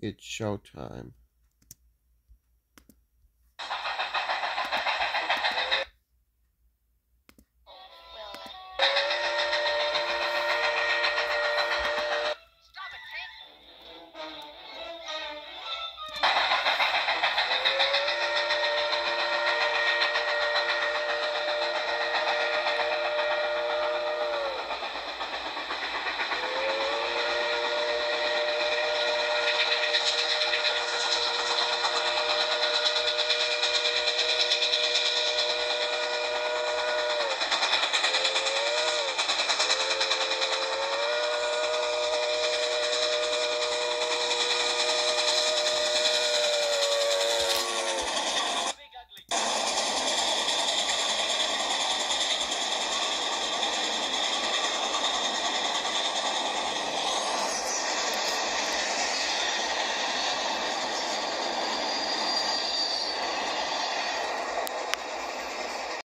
It's showtime.